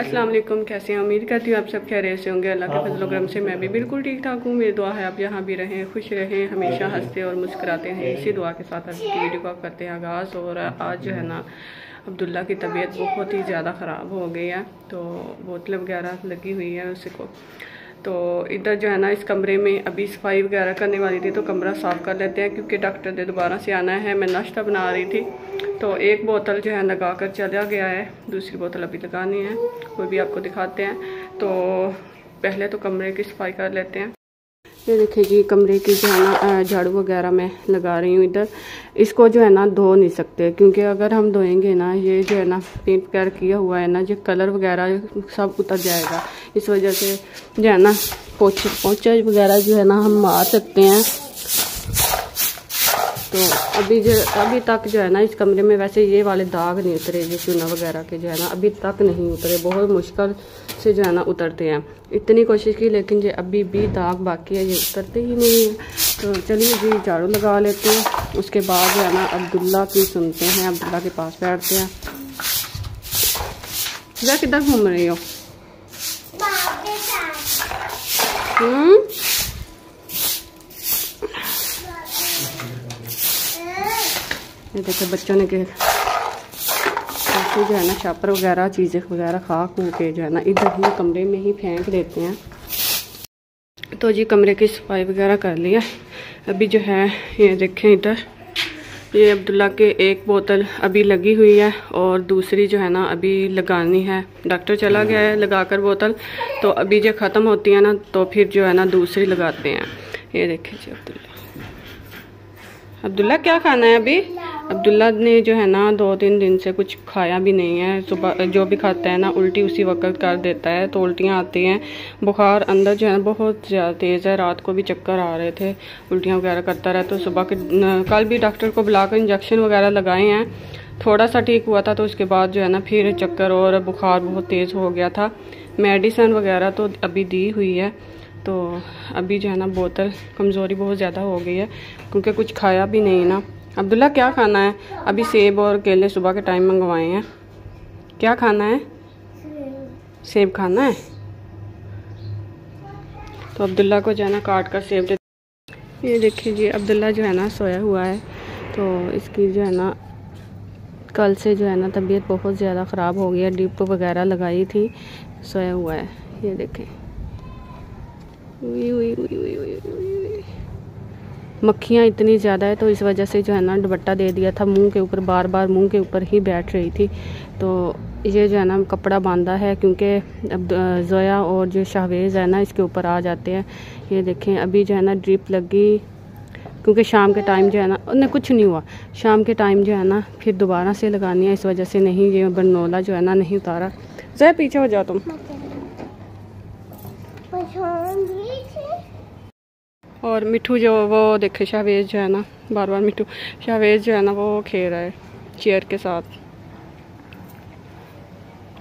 वालेकुम कैसे हैं? उम्मीद करती हूँ आप सब खैर से होंगे। अल्लाह के फजल करम से मैं भी बिल्कुल ठीक ठाक हूँ। मेरी दुआ है आप यहाँ भी रहें खुश रहें हमेशा हँसते और मुस्कराते हैं इसी दुआ के साथ आज की वीडियो को करते हैं आगाज़। और आज जो है ना अब्दुल्ला की तबीयत बहुत ही ज़्यादा ख़राब हो गई है। तो बोतल वगैरह लगी हुई है उसको तो इधर जो है ना, इस कमरे में अभी सफ़ाई वगैरह करने वाली थी तो कमरा साफ़ कर लेते हैं, क्योंकि डॉक्टर ने दोबारा से आना है। मैं नाश्ता बना रही थी तो एक बोतल जो है लगा कर चला गया है। दूसरी बोतल अभी लगानी है, वो भी आपको दिखाते हैं। तो पहले तो कमरे की सफ़ाई कर लेते हैं। ये देखिए जी कमरे की जो है ना झाड़ू वगैरह मैं लगा रही हूँ इधर। इसको जो है ना धो नहीं सकते, क्योंकि अगर हम धोएँगे ना, ये जो है ना पेंट वगैरह किया हुआ है ना, जो कलर वगैरह सब उतर जाएगा। इस वजह से जो है ना पोछे, पोछा वगैरह जो है ना हम मार सकते हैं। तो अभी जो, अभी तक जो है ना इस कमरे में वैसे ये वाले दाग नहीं उतरे, ये चूना वगैरह के जो है ना, अभी तक नहीं उतरे। बहुत मुश्किल से जो है ना उतरते हैं। इतनी कोशिश की, लेकिन जो अभी भी दाग बाकी है, ये उतरते ही नहीं है। तो चलिए जी, झाड़ू लगा लेते हैं। उसके बाद जो है ना, अब्दुल्ला की सुनते हैं। अब्दुल्ला के पास बैठते हैं। जा, किधर घूम रही हो? हम्म? ये देखो, बच्चों ने के काफ़ी जो है ना छापर वगैरह, चीज़ें वगैरह खा खू के जो है ना इधर ही कमरे में ही फेंक देते हैं। तो जी कमरे की सफ़ाई वगैरह कर लिया अभी जो है, ये देखें इधर, ये अब्दुल्ला के एक बोतल अभी लगी हुई है और दूसरी जो है ना अभी लगानी है। डॉक्टर चला गया है लगाकर बोतल तो अभी जो ख़त्म होती है ना तो फिर जो है ना दूसरी लगाते हैं। ये देखें जी अब्दुल्ला। अब्दुल्ला, क्या खाना है अभी? अब्दुल्ला ने जो है ना दो तीन दिन से कुछ खाया भी नहीं है। सुबह, जो भी खाता है ना, उल्टी उसी वक्त कर देता है तो उल्टियाँ आती हैं। बुखार अंदर जो है ना, बहुत ज़्यादा तेज़ है, रात को भी चक्कर आ रहे थे, उल्टियाँ वगैरह करता रहा। तो सुबह के कल भी डॉक्टर को बुलाकर इंजेक्शन वगैरह लगाए हैं। थोड़ा सा ठीक हुआ था तो उसके बाद जो है ना, फिर चक्कर और बुखार बहुत तेज़ हो गया था। मेडिसन वगैरह तो अभी दी हुई है तो अभी जो है ना, बोतल कमज़ोरी बहुत ज़्यादा हो गई है, क्योंकि कुछ खाया भी नहीं ना। अब्दुल्ला, क्या खाना है? अभी सेब और केले सुबह के टाइम मंगवाए हैं। क्या खाना है? सेब खाना है? तो अब्दुल्ला को जो है ना, काट कर सेब दे ये देखिए जी, अब्दुल्ला जो है ना, सोया हुआ है। तो इसकी जो है ना, कल से जो है ना, तबीयत बहुत ज़्यादा ख़राब हो गई है। डिप वगैरह लगाई थी, सोया हुआ है। ये देखें। मक्खियाँ इतनी ज़्यादा है तो इस वजह से जो है ना दुपट्टा दे दिया था, मुँह के ऊपर बार बार मुँह के ऊपर ही बैठ रही थी। तो ये जो है ना कपड़ा बांधा है, क्योंकि अब जोया और जो शाहवेज़ है ना, इसके ऊपर आ जाते हैं। ये देखें, अभी जो है ना ड्रिप लगी, क्योंकि शाम के टाइम जो है ना उन्हें कुछ नहीं हुआ। शाम के टाइम जो है ना, फिर दोबारा से लगानी है, इस वजह से नहीं, ये बनोला जो है ना नहीं उतारा। जय पीछे हो जाओ तुम। और मिठू जो, वो देखे शाहवेज जो है ना बार बार मिठू। शाहवेज जो है ना, वो खेल रहा है चेयर के साथ।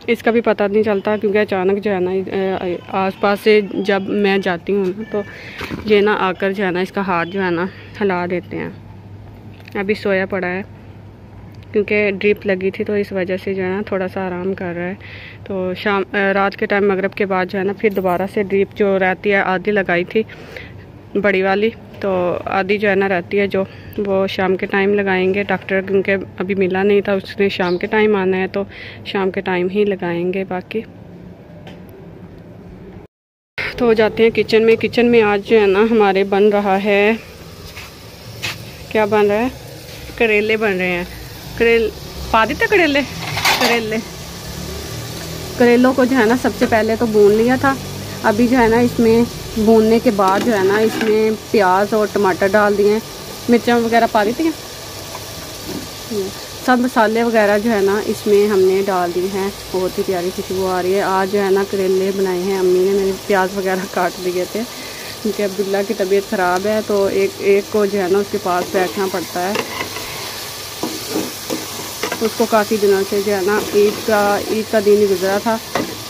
इसका भी पता नहीं चलता, क्योंकि अचानक जो है ना आसपास से जब मैं जाती हूँ ना तो ये ना आकर जो है ना, इसका हाथ जो है ना, हिला देते हैं। अभी सोया पड़ा है, क्योंकि ड्रिप लगी थी तो इस वजह से जो है ना थोड़ा सा आराम कर रहा है। तो शाम रात के टाइम, मगरब के बाद जो है ना, फिर दोबारा से ड्रिप जो रहती है, आधी लगाई थी बड़ी वाली तो आधी जो है ना रहती है जो, वो शाम के टाइम लगाएँगे। डॉक्टर क्योंकि अभी मिला नहीं था, उसने शाम के टाइम आना है तो शाम के टाइम ही लगाएँगे बाकी। तो जाते हैं किचन में। किचन में आज जो है ना हमारे बन रहा है, क्या बन रहा है? करेले बन रहे हैं। करेल पा देते करेले? करेले। करेलों को जो है ना सबसे पहले तो भून लिया था। अभी जो है ना इसमें भूनने के बाद जो है ना, इसमें प्याज और टमाटर डाल दिए मिर्चा वगैरह पा दी थी सब मसाले वगैरह जो है ना, इसमें हमने डाल दिए हैं। बहुत ही प्यारी खुशबू आ रही है। आज जो है ना, करेले बनाए हैं। अम्मी ने मेरे प्याज वगैरह काट दिए थे। क्योंकि अब्दुल्ला की तबीयत ख़राब है तो एक एक को जो है ना, उसके पास बैठना पड़ता है। उसको काफ़ी दिनों से जो है ना, ईद का ईद का दिन ही गुजरा था।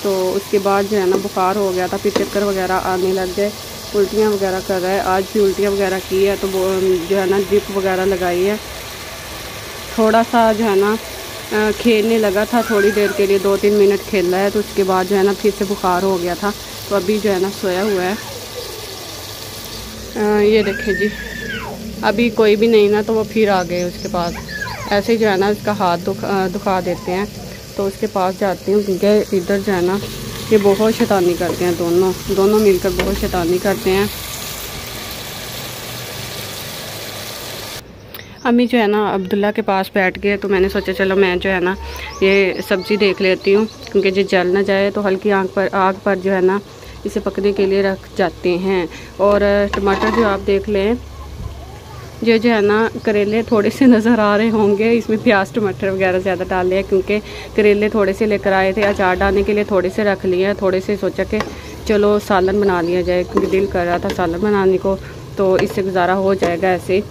तो उसके बाद जो है ना बुखार हो गया था फिर चक्कर वगैरह आने लग गए उल्टियाँ वगैरह कर रहा है। आज भी उल्टियाँ वगैरह की है तो जो है ना ड्रिप वगैरह लगाई है। थोड़ा सा जो है ना खेलने लगा था थोड़ी देर के लिए दो तीन मिनट खेल है तो उसके बाद जो है ना फिर से बुखार हो गया था तो अभी जो है ना सोया हुआ है। आ, ये देखें जी अभी कोई भी नहीं ना तो वो फिर आ गए उसके पास ऐसे जो है ना उसका हाथ दुखा दुखा देते हैं। तो उसके पास जाती हूँ, क्योंकि इधर जो है ना ये बहुत शैतानी करते हैं दोनों। दोनों मिलकर बहुत शैतानी करते हैं। अम्मी जो है ना, अब्दुल्ला के पास बैठ गए तो मैंने सोचा, चलो मैं जो है ना, ये सब्ज़ी देख लेती हूँ, क्योंकि जो जल ना जाए तो हल्की आग पर आग पर जो है ना, इसे पकने के लिए रख जाते हैं। और, टमाटर जो आप देख लें जो जो है ना, करेले थोड़े से नज़र आ रहे होंगे। इसमें प्याज, टमाटर वगैरह ज़्यादा डाल लिया, क्योंकि करेले थोड़े से लेकर आए थे अचार डालने के लिए थोड़े से रख लिए थोड़े से सोचा कि चलो सालन बना लिया जाए, क्योंकि दिल कर रहा था सालन बनाने को तो इससे गुजारा हो जाएगा ऐसे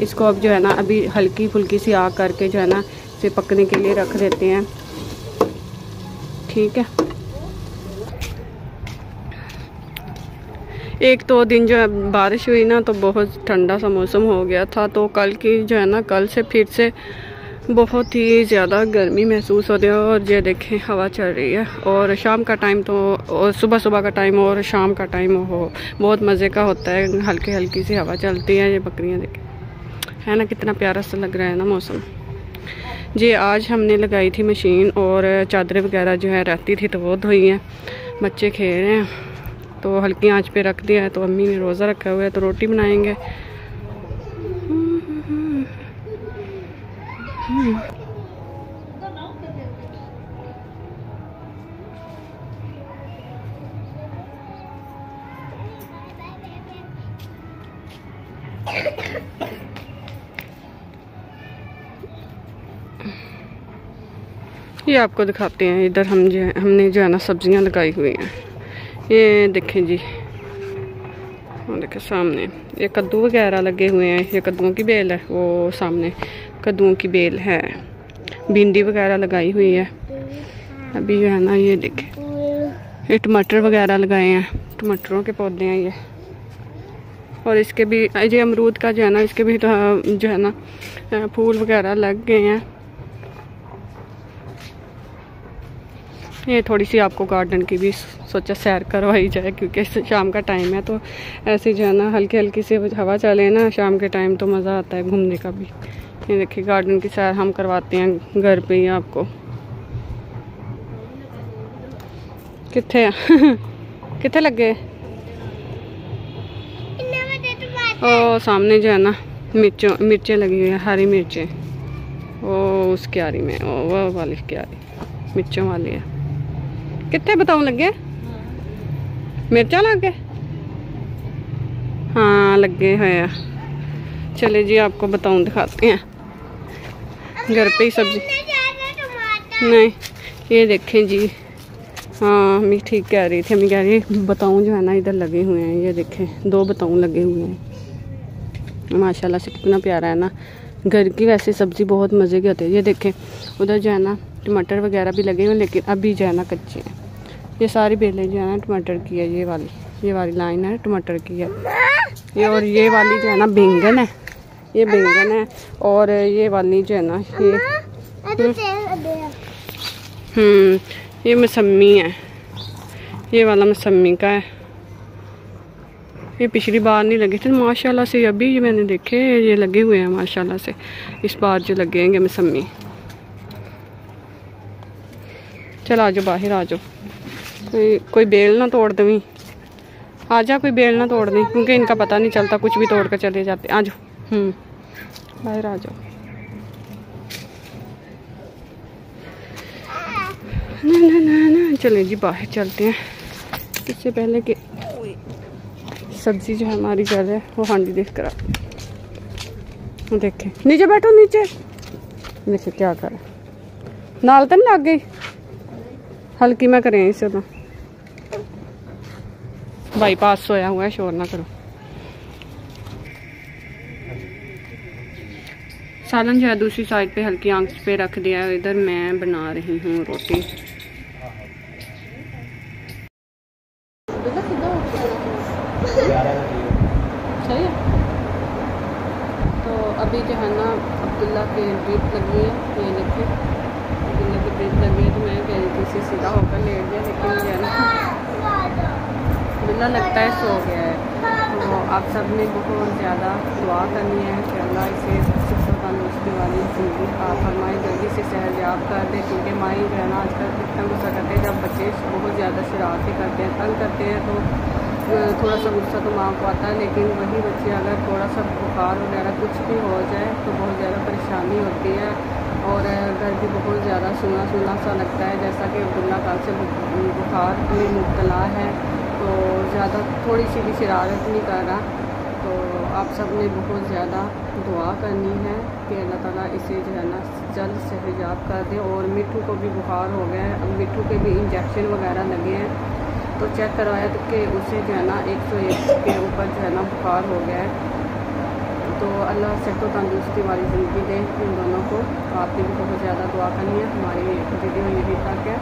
इसको अब जो है ना, अभी हल्की फुल्की सी आग करके जो है ना, इसे पकने के लिए रख देते हैं। ठीक है। एक तो दिन जो है बारिश हुई ना तो बहुत ठंडा सा मौसम हो गया था। तो कल की जो है ना, कल से फिर से बहुत ही ज़्यादा गर्मी महसूस होती है और ये देखें, हवा चल रही है। और शाम का टाइम तो और सुबह सुबह का टाइम और शाम का टाइम हो, बहुत मज़े का होता है। हल्की हल्की सी हवा चलती है, ये बकरियाँ देखें। है ना, कितना प्यारा सा लग रहा है ना मौसम। जी, आज हमने लगाई थी मशीन और चादरें वगैरह जो है, रहती थी तो वो धोई हैं। बच्चे खेल रहे हैं। तो हल्की आँच पे रख दिया है तो अम्मी ने रोज़ा रखा हुआ है तो रोटी बनाएँगे। ये आपको दिखाते हैं, इधर हम जो हमने जो है ना सब्ज़ियाँ लगाई हुई हैं। ये देखें जी। देखें सामने। ये कद्दू वगैरह लगे हुए हैं। ये कद्दुओं की बेल है। वो सामने कद्दुओं की बेल है। भिंडी वगैरह लगाई हुई है। अभी जो है ना ये देखें। ये टमाटर वगैरह लगाए हैं। टमाटरों के पौधे हैं ये। और इसके भी, ये अमरूद का जो है ना, इसके भी तो जो है ना, फूल वगैरह लग गए हैं। ये थोड़ी सी आपको गार्डन की भी सोचा सैर करवाई जाए क्योंकि शाम का टाइम है तो ऐसे जो है ना हल्की हल्की सी हवा चले ना शाम के टाइम तो मज़ा आता है घूमने का भी। ये देखिए गार्डन की सैर हम करवाते हैं घर पे ही आपको। कितने कितने लगे ओ सामने जो है ना मिर्चों मिर्चें लगी हुई है हरी मिर्चें। ओ उस क्यारी में ओ वह वाली क्यारी मिर्चों वाली है। कितने बताऊँ लगे मिर्चा लग गए हाँ लगे हुए चले जी आपको बताऊँ दिखाते हैं घर पे ही सब्ज़ी नहीं ये देखें जी हाँ मैं ठीक कह रही थी मैं कह रही बताऊँ जो है ना इधर लगे हुए हैं ये देखें दो बताऊँ लगे हुए हैं माशाल्लाह से कितना प्यारा है ना घर की वैसे सब्ज़ी बहुत मज़े की होती है। ये देखें, उधर जो है ना, टमाटर वगैरह भी लगे हुए हैं, लेकिन अभी जो है ना कच्चे हैं। ये सारी बेलें जो है ना टमाटर की है, ये वाली। ये वाली लाइन है, टमाटर की है। ये और ये वाली जो है ना बैंगन है। ये बैंगन है और ये वाली जो है ना, ये हम्म ये मसम्मी है। ये वाला मसम्मी का है। ये पिछली बार नहीं लगे थे। माशाल्लाह से अभी ये मैंने देखे ये लगे हुए हैं माशाल्लाह से। इस बार जो लगे लगेंगे मसम्मी चल आ जाओ बाहर, आ जाओ। कोई कोई बेल ना तोड़ दवी। आ जा, कोई बेल ना तोड़ दी, क्योंकि इनका पता नहीं चलता, कुछ भी तोड़ कर चले जाते। आ जाओ। हम्म बाहर आ जाओ। ना ना ना ना, चले जी, बाहर चलते हैं। इससे पहले कि सब्ज़ी जो है हमारी जल है, वो हांडी देख कर देखे। नीचे बैठो, नीचे। देखे क्या कर नाल तो नहीं लग गई? हल्की मैं करें इसे तो। बाईपास सोया हुआ है, शोर ना करो। सालन जो है दूसरी साइड पे हल्की आँख पे रख दिया इधर मैं बना रही हूँ रोटी सही है तो अभी जो है ना अब्दुल्ला के ड्रिप लगी है ये देखिए अब्दुल्ला की ड्रिप लगी है तो मैं थी सीधा होकर लेट गया, लेकिन जो है ना अब्दुल्ला लगता है सो गया है। तो आप सबने बहुत ज़्यादा दुआ करनी है, कि अल्लाह इसे तंदुरुस्ती वाली ज़िंदगी आप फरमाए, जल्दी से सहजाब कर दे, क्योंकि माई जो है ना आजकल कितना गुस्सा करते हैं, जब बच्चे बहुत ज़्यादा शरारती करते हैं, तंग करते हैं तो थोड़ा सा गुस्सा तो माँ को आता है, लेकिन वही बच्चे अगर थोड़ा सा बुखार वगैरह कुछ भी हो जाए तो बहुत ज़्यादा परेशानी होती है। और घर भी बहुत ज़्यादा सुना सुना सा लगता है, जैसा कि अब्दुल्ला काल से बुखार में मुबतला है। तो ज़्यादा थोड़ी सी भी शरारत नहीं कर रहा। तो आप सबने बहुत ज़्यादा दुआ करनी है कि अल्लाह ताला इसे जो है ना जल्द से हिजाब कर दे। और मिट्टू को भी बुखार हो गया है। अब मिट्टू के भी इंजेक्शन वगैरह लगे हैं। तो चेक करवाया तो कि उसे जो है ना एक सौ एक के ऊपर जो है ना बुखार हो गया है। तो अल्लाह से तो तंदुरुस्ती वाली ज़िंदगी दे इन दोनों को। आपकी भी बहुत ज़्यादा दुआ करनी है। हमारी वीडियो यही तक है।